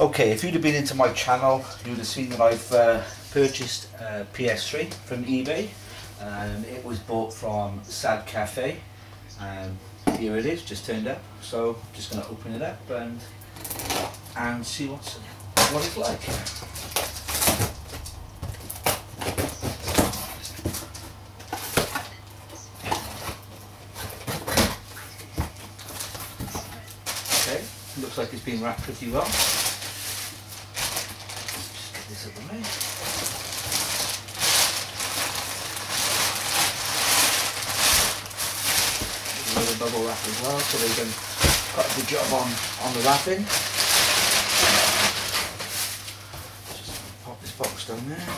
Okay, if you'd have been into my channel, you'd have seen that I've uh, purchased a PS3 from eBay. Um, it was bought from Sad Cafe. Um, here it is, just turned up. So just going to open it up and and see what's what it's like. Okay, looks like it's been wrapped pretty well. Just get this out way. A little bubble wrap as well, so they can cut the job on on the wrapping. Just pop this box down there.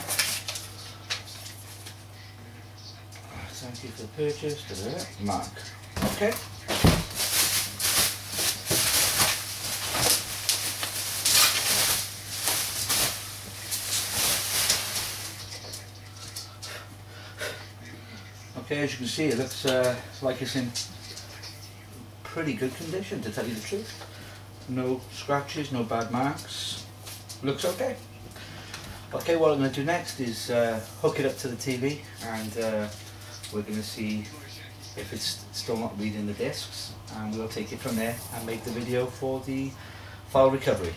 Thank you for the purchase. Mark. Okay. Okay, as you can see, it looks uh, like it's in pretty good condition, to tell you the truth. No scratches, no bad marks. Looks okay. Okay, what I'm going to do next is uh, hook it up to the TV and uh, we're going to see if it's still not reading the discs and we'll take it from there and make the video for the file recovery.